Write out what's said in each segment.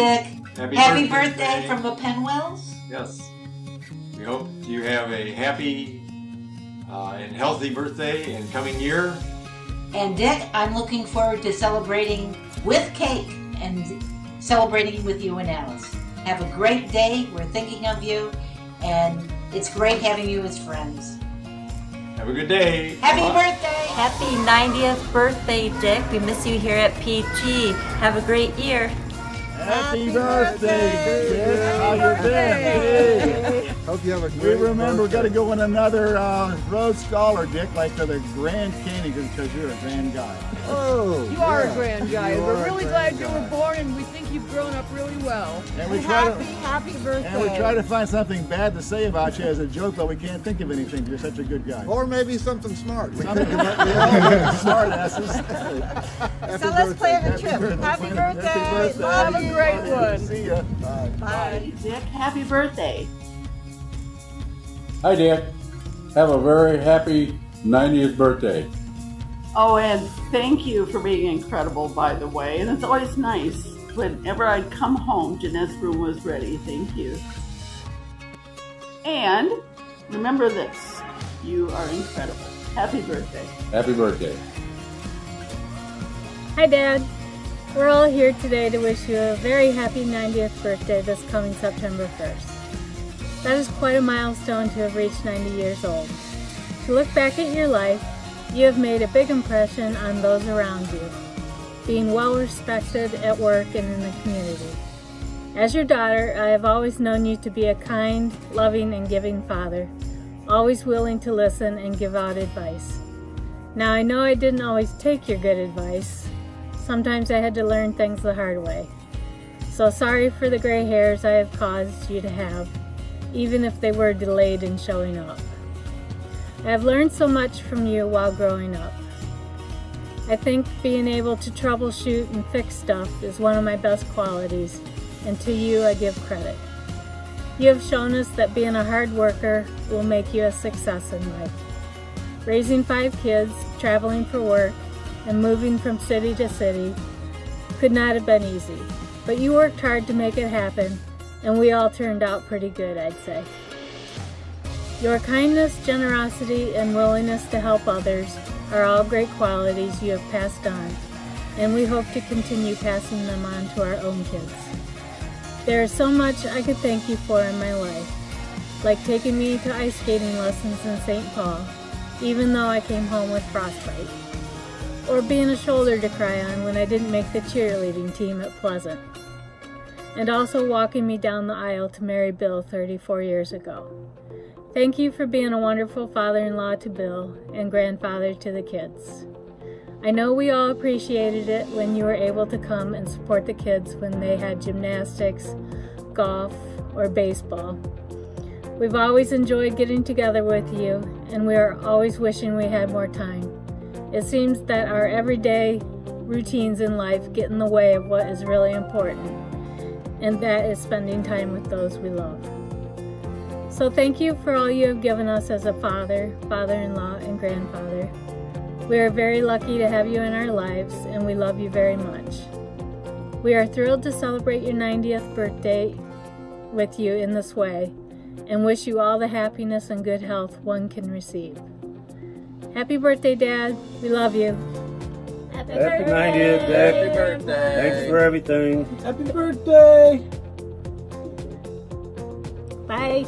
Dick. Happy, Happy birthday, birthday from the Penwells. Yes. We hope you have a happy uh, and healthy birthday in coming year. And Dick, I'm looking forward to celebrating with cake and celebrating with you and Alice. Have a great day. We're thinking of you, and it's great having you as friends. Have a good day. Happy Bye. birthday! Happy 90th birthday, Dick. We miss you here at PG. Have a great year. Happy birthday, Dick. How you been? Hey. Hope you have a We great remember, birthday. got to go in another uh, Rhodes Scholar, Dick, like to the Grand Canyon because you're a grand guy. Oh, You are yeah. a grand guy. You We're really grand glad you were born, and we think you've grown up really well. And we try happy, to happy birthday. and we try to find something bad to say about you as a joke, but we can't think of anything. You're such a good guy. Or maybe something smart. We Something about all smart asses. Happy So let's plan a birthday. trip. Happy birthday. Happy birthday. Have a great one. See ya. Bye. Dick, happy birthday. Hi, Dick. Have a very happy 90th birthday. Oh, and thank you for being incredible, by the way. And it's always nice. Whenever I'd come home, Jeanette's room was ready. Thank you. And remember this you are incredible. Happy birthday. Happy birthday. Hi, Dad. We're all here today to wish you a very happy 90th birthday this coming September 1st. That is quite a milestone to have reached 90 years old. To look back at your life, you have made a big impression on those around you, being well respected at work and in the community. As your daughter, I have always known you to be a kind, loving, and giving father, always willing to listen and give out advice. Now, I know I didn't always take your good advice. Sometimes I had to learn things the hard way. So sorry for the gray hairs I have caused you to have, even if they were delayed in showing up. I have learned so much from you while growing up. I think being able to troubleshoot and fix stuff is one of my best qualities, and to you I give credit. You have shown us that being a hard worker will make you a success in life. Raising five kids, traveling for work, and moving from city to city could not have been easy, but you worked hard to make it happen, and we all turned out pretty good, I'd say. Your kindness, generosity, and willingness to help others are all great qualities you have passed on, and we hope to continue passing them on to our own kids. There is so much I could thank you for in my life, like taking me to ice skating lessons in St. Paul, even though I came home with frostbite, or being a shoulder to cry on when I didn't make the cheerleading team at Pleasant, and also walking me down the aisle to marry Bill 34 years ago. Thank you for being a wonderful father in law to Bill and grandfather to the kids. I know we all appreciated it when you were able to come and support the kids when they had gymnastics, golf, or baseball. We've always enjoyed getting together with you, and we are always wishing we had more time. It seems that our everyday routines in life get in the way of what is really important, and that is spending time with those we love. So thank you for all you have given us as a father, father-in-law, and grandfather. We are very lucky to have you in our lives, and we love you very much. We are thrilled to celebrate your 90th birthday with you in this way, and wish you all the happiness and good health one can receive. Happy birthday, Dad. We love you. Happy, Happy 90th, Happy birthday. Thanks for everything. Happy birthday! Bye.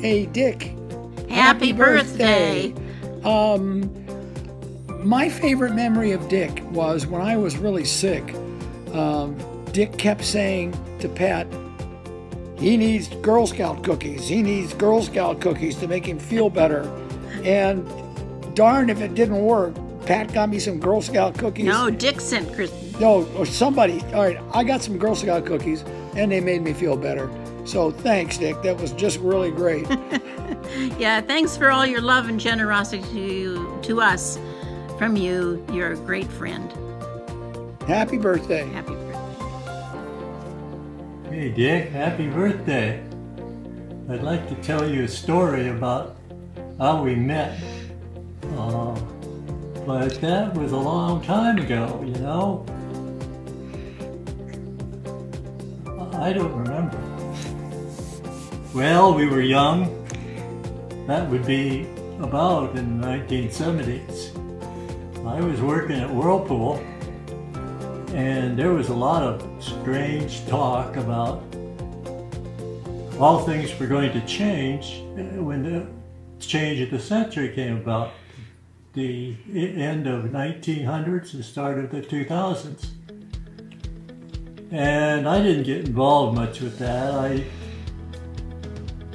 Hey, Dick. Happy birthday. Um, my favorite memory of Dick was when I was really sick. Um, Dick kept saying to Pat, he needs Girl Scout cookies. He needs Girl Scout cookies to make him feel better. And darn if it didn't work. Pat got me some Girl Scout cookies. No, Dick sent Chris. No, or somebody. All right, I got some Girl Scout cookies, and they made me feel better. So thanks, Dick. That was just really great. Yeah, thanks for all your love and generosity to, to us. From you, you're a great friend. Happy birthday. Happy birthday. Hey Dick, happy birthday. I'd like to tell you a story about how we met. Uh, but that was a long time ago, you know. I don't remember. Well, we were young. That would be about in the 1970s. I was working at Whirlpool and there was a lot of strange talk about all things were going to change when the change of the century came about, the end of 1900s and start of the 2000s. And I didn't get involved much with that. I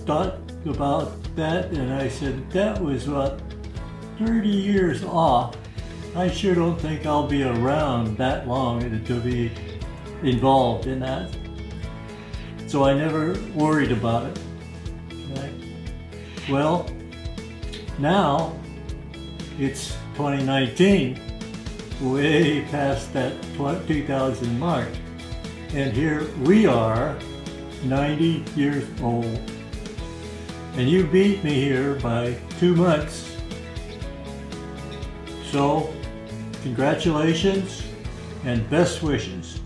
thought about that and I said, that was about 30 years off. I sure don't think I'll be around that long to be involved in that. So I never worried about it. Okay. Well, now it's 2019, way past that 2000 mark. And here we are, 90 years old. And you beat me here by two months. So, congratulations and best wishes.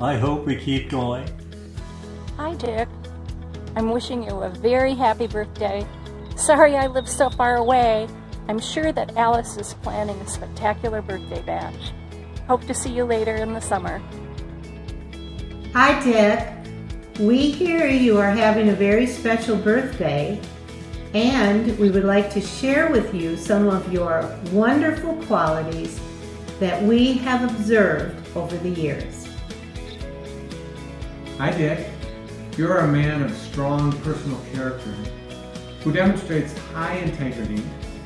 I hope we keep going. Hi, Dick. I'm wishing you a very happy birthday. Sorry I live so far away. I'm sure that Alice is planning a spectacular birthday bash. Hope to see you later in the summer. Hi, Dick. We hear you are having a very special birthday, and we would like to share with you some of your wonderful qualities that we have observed over the years. Hi, Dick. You're a man of strong personal character who demonstrates high integrity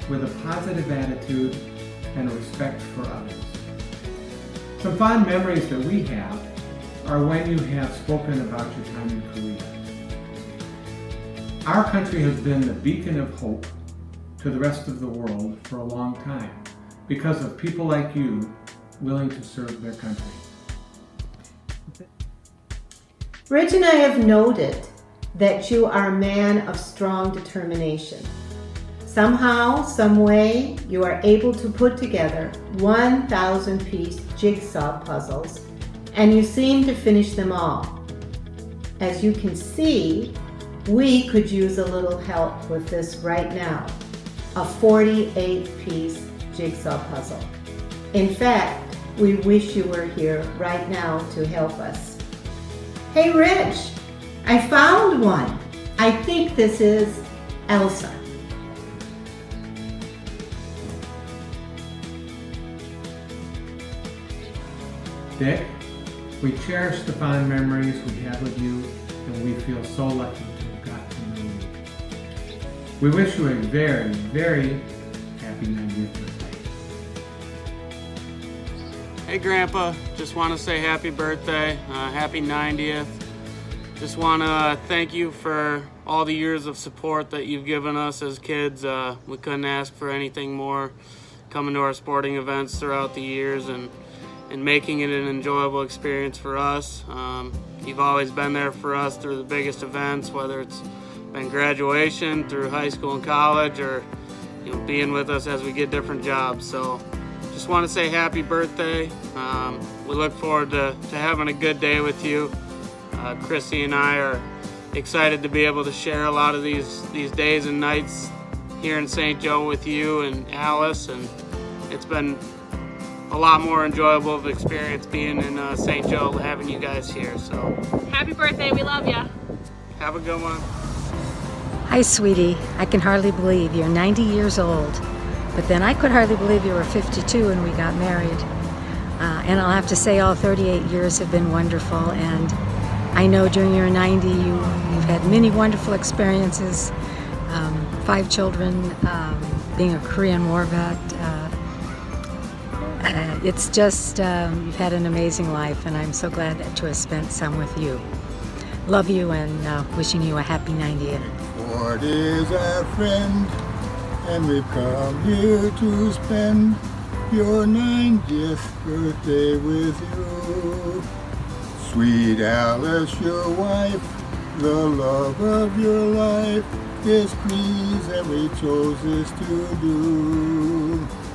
with a positive attitude and respect for others. Some fond memories that we have are when you have spoken about your time in Korea. Our country has been the beacon of hope to the rest of the world for a long time because of people like you willing to serve their country. Rich and I have noted that you are a man of strong determination. Somehow, some way, you are able to put together 1,000 piece jigsaw puzzles and you seem to finish them all. As you can see, we could use a little help with this right now, a 48 piece jigsaw puzzle. In fact, we wish you were here right now to help us. Hey Rich, I found one. I think this is Elsa. Dick, we cherish the fond memories we had with you and we feel so lucky to have got to know you. We wish you a very, very happy 90th birthday. Hey Grandpa, just want to say happy birthday, uh, happy 90th. Just want to thank you for all the years of support that you've given us as kids. Uh, we couldn't ask for anything more coming to our sporting events throughout the years and, and making it an enjoyable experience for us. Um, you've always been there for us through the biggest events, whether it's been graduation, through high school and college, or you know, being with us as we get different jobs. So just want to say happy birthday. Um, we look forward to, to having a good day with you. Uh, Chrissy and I are excited to be able to share a lot of these these days and nights here in St. Joe with you and Alice, and it's been a lot more enjoyable of experience being in uh, St. Joe, having you guys here. So happy birthday! We love you. Have a good one. Hi, sweetie. I can hardly believe you're 90 years old. But then I could hardly believe you were 52 when we got married. Uh, and I'll have to say all 38 years have been wonderful. And I know during your 90, you, you've had many wonderful experiences. Um, five children, um, being a Korean War vet. Uh, uh, it's just, um, you've had an amazing life, and I'm so glad to have spent some with you. Love you and uh, wishing you a happy 90th. Ford is our friend, and we've come here to spend your 90th birthday with you. Sweet Alice, your wife, the love of your life, is pleased and we chose this to do.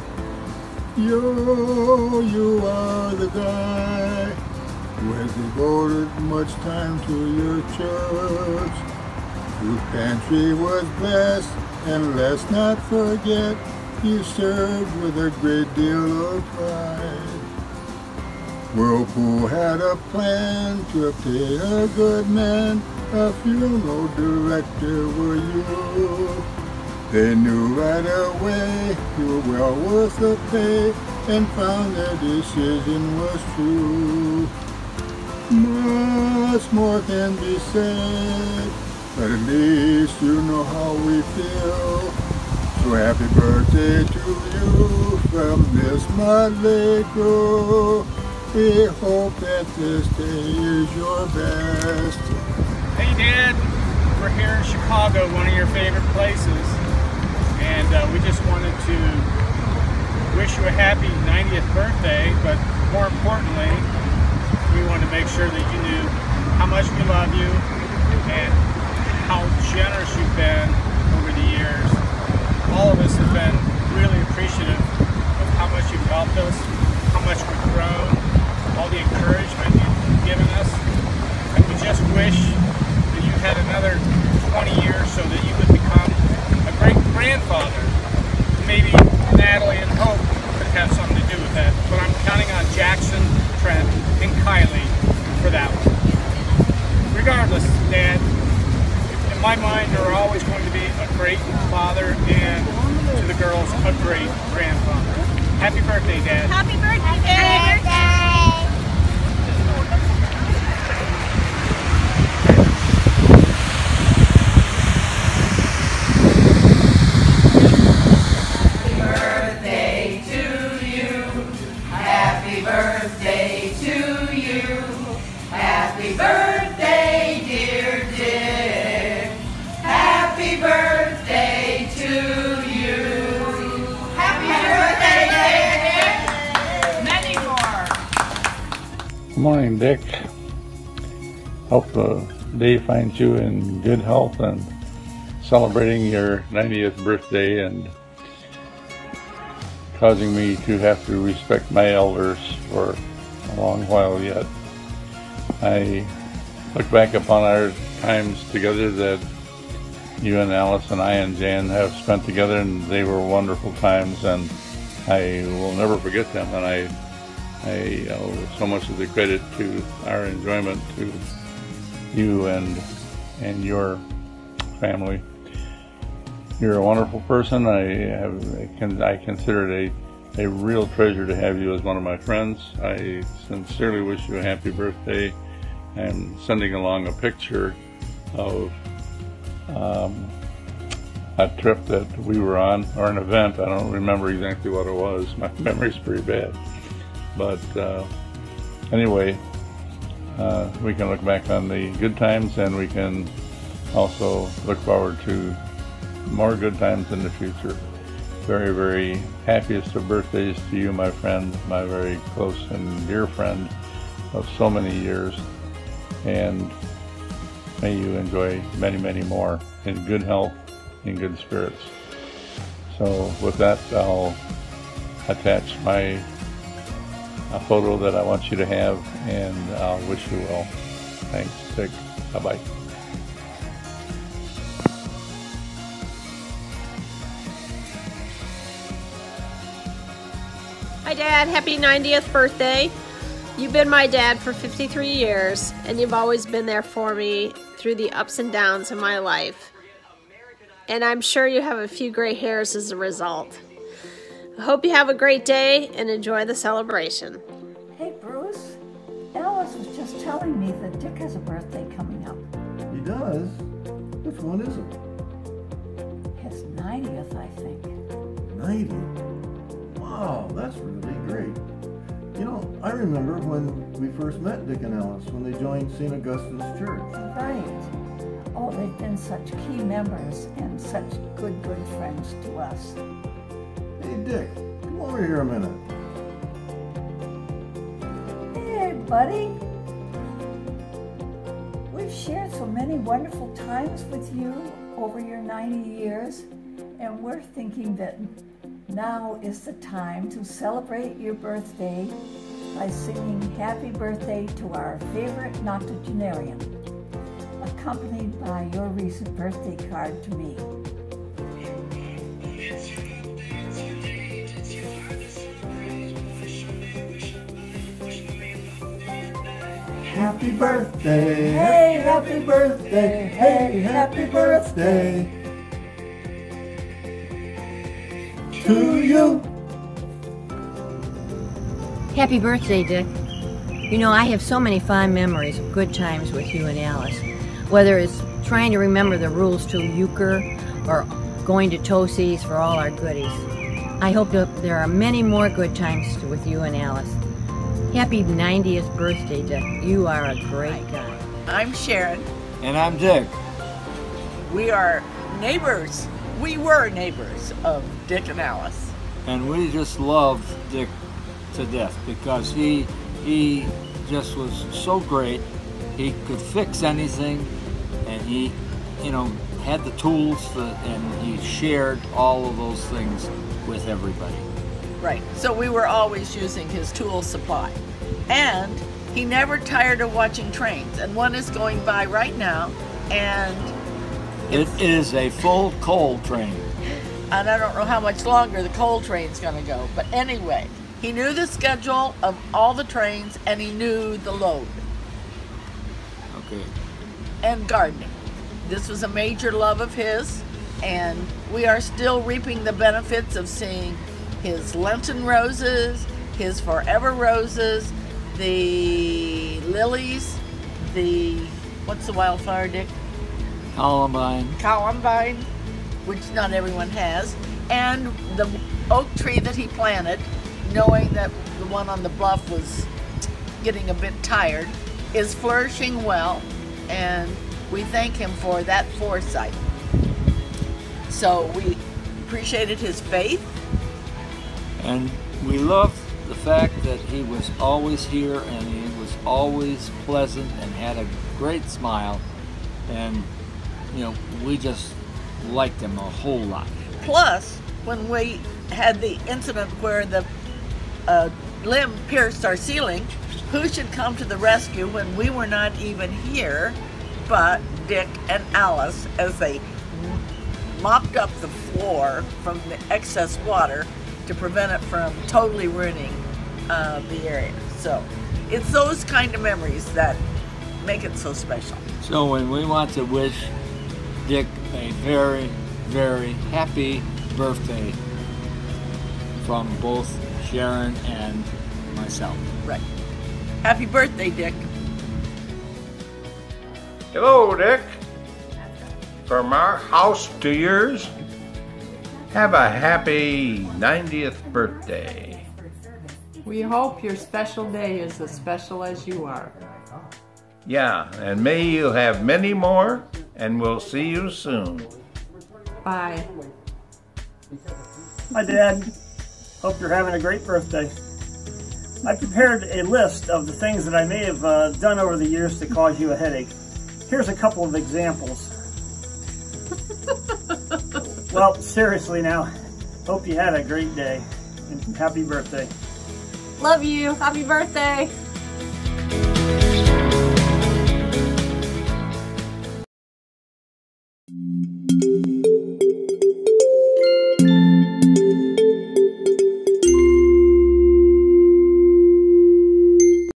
Yo, you are the guy who has devoted much time to your church. Whose pantry was blessed, and let's not forget, you served with a great deal of pride. Whirlpool had a plan to pay a good man, a funeral director were you. They knew right away you were well worth the pay and found their decision was true. Much more can be said, but at least you know how we feel. So happy birthday to you from this motley crew. We hope that this day is your best. Hey Dad, we're here in Chicago, one of your favorite places, uh, we just wanted to wish you a happy 90th birthday, but more importantly, we want to make sure that you knew how much we love you and how generous you've been over the years. All of us have been really appreciative of how much you've helped us, how much we've grown, all the encouragement you've given us, and we just wish that you had another 20 years so that you great grandfather. Maybe Natalie and Hope could have something to do with that, but I'm counting on Jackson, Trent, and Kylie for that one. Regardless, Dad, in my mind, you're always going to be a great father and to the girls, a great grandfather. Happy birthday, Dad. Happy birthday, Dad. Day finds you in good health and celebrating your 90th birthday and causing me to have to respect my elders for a long while yet. I look back upon our times together that you and Alice and I and Jan have spent together and they were wonderful times and I will never forget them and I I owe so much of the credit to our enjoyment to you and and your family. You're a wonderful person. I have I can I consider it a, a real treasure to have you as one of my friends. I sincerely wish you a happy birthday. I'm sending along a picture of um, a trip that we were on, or an event. I don't remember exactly what it was. My memory's pretty bad. But uh, anyway, uh, we can look back on the good times and we can also look forward to more good times in the future. Very, very happiest of birthdays to you, my friend, my very close and dear friend of so many years. And may you enjoy many, many more in good health, in good spirits. So with that, I'll attach my a photo that I want you to have, and I'll wish you well. Thanks, Dick. Bye-bye. Hi, Dad. Happy 90th birthday. You've been my dad for 53 years, and you've always been there for me through the ups and downs of my life. And I'm sure you have a few gray hairs as a result. I hope you have a great day and enjoy the celebration. Hey, Bruce. Alice was just telling me that Dick has a birthday coming up. He does? Which one is it? His 90th, I think. 90? Wow, that's really great. You know, I remember when we first met Dick and Alice, when they joined St. Augustine's Church. Right. Oh, they've been such key members and such good, good friends to us. Dick, come over here a minute. Hey, buddy. We've shared so many wonderful times with you over your 90 years, and we're thinking that now is the time to celebrate your birthday by singing happy birthday to our favorite noctogenarian, accompanied by your recent birthday card to me. Happy birthday, Hey, happy birthday, hey, happy birthday to you. Happy birthday, Dick. You know, I have so many fond memories of good times with you and Alice. Whether it's trying to remember the rules to euchre or going to Tosi's for all our goodies. I hope that there are many more good times with you and Alice. Happy 90th birthday, Dick. You are a great guy. I'm Sharon. And I'm Dick. We are neighbors. We were neighbors of Dick and Alice. And we just loved Dick to death because he he just was so great. He could fix anything and he, you know, had the tools to, and he shared all of those things with everybody. Right. So we were always using his tool supply. And he never tired of watching trains. And one is going by right now. And It is a full coal train. and I don't know how much longer the coal train's going to go. But anyway, he knew the schedule of all the trains and he knew the load Okay. and gardening. This was a major love of his, and we are still reaping the benefits of seeing his Lenten roses, his forever roses, the lilies, the what's the wildflower, Dick? Columbine. Columbine, which not everyone has, and the oak tree that he planted, knowing that the one on the bluff was getting a bit tired, is flourishing well, and we thank him for that foresight. So we appreciated his faith. And we loved the fact that he was always here and he was always pleasant and had a great smile. And, you know, we just liked him a whole lot. Plus, when we had the incident where the uh, limb pierced our ceiling, who should come to the rescue when we were not even here but Dick and Alice as they mopped up the floor from the excess water to prevent it from totally ruining uh, the area. So it's those kind of memories that make it so special. So when we want to wish Dick a very, very happy birthday from both Sharon and myself. Right. Happy birthday, Dick. Hello, Dick. From our house to yours, have a happy 90th birthday. We hope your special day is as special as you are. Yeah, and may you have many more, and we'll see you soon. Bye. My Dad. Hope you're having a great birthday. I prepared a list of the things that I may have uh, done over the years to cause you a headache. Here's a couple of examples. Well, seriously now, hope you had a great day and happy birthday. Love you. Happy birthday.